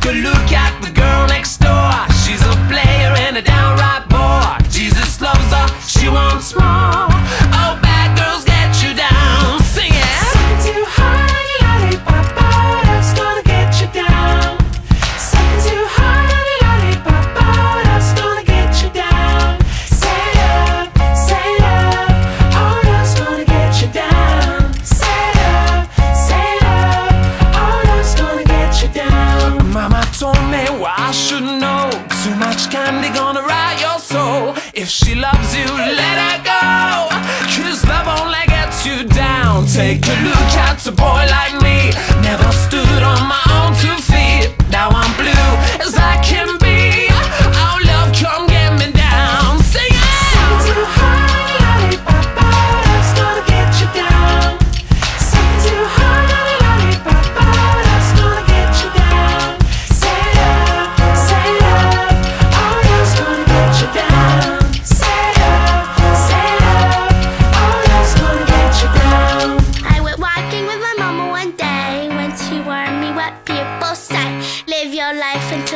take look at should know. Too much candy gonna rot your soul. If she loves you, let her go. Cause love only gets you down. Take a look at a boy like me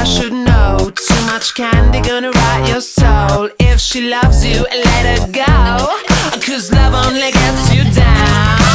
I should know. Too much candy gonna rot your soul. If she loves you, let her go. Cause love only gets you down.